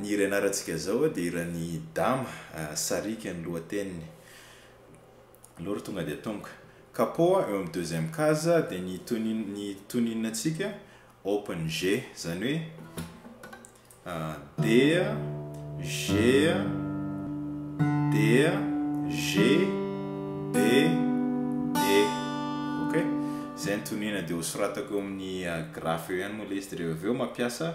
Ny hira ianarantsika izao dia hiran'i Dama, Sariaka ny lohateniny. Aleo ry tonga dia tonga. Kapoha eo amin'ny deuxième case dia ny tonin- ny tonininantsika open G, izany hoe D, G, D, G, D, D. Ok? Izay ny tonina dia hosoratako eo amin'ny graphe eo ihany moa ilay izy dia rehefa avy eo mampiasa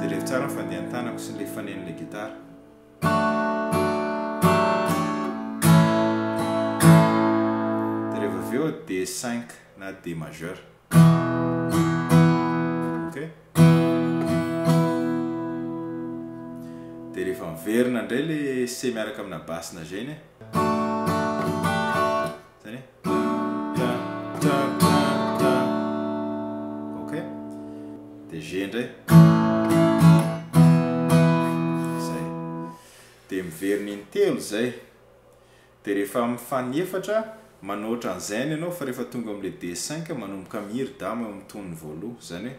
Jereo tsara ny fandehan'ny tanako sy ilay fanenon'ilay gitara. Dia rehefa avy eo D5 na D majeur. Ok? Dia rehefa miverina indray ilay C miaraka amina basse na gene. Zany hoe tra tra tra tra. Ok? Dia G indray. Izay. Dia miverina intelo izay. Dia rehefa amin'ny fa ny efatra, manao ohatran'izay any ianao fa rehefa tonga amin'ilay D5 manomboka mihir'Dama eo amin'ny tonony voaloha. Izany hoe.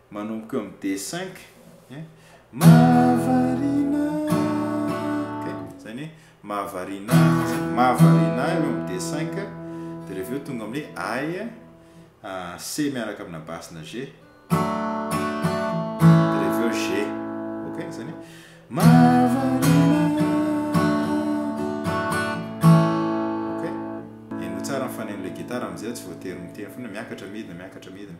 Manomboka eo amin'ny D cinq eh. Mahavariana eh, izay ny hoe mahavariana, mahavariana eo amin'ny D cinq dia rehefa avy eo tonga amin'ny hoe A eh, C miaraka amina basse-na G dia rehefa avy eo G. Ok, izany hoe mahavariana Ok, henoy tsara ny fanenon'ilay gitara amin'izay tsy voatery miteny foana, miakatra midina, miakatra midina.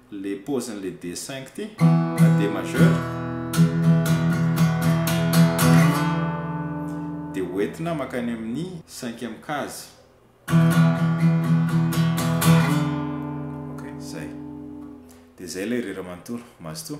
le pôzin le be cinq ty na de majeur de ho entina makany amin'ny cinquième case ok zay de zay lay rira manontolo mazotoa.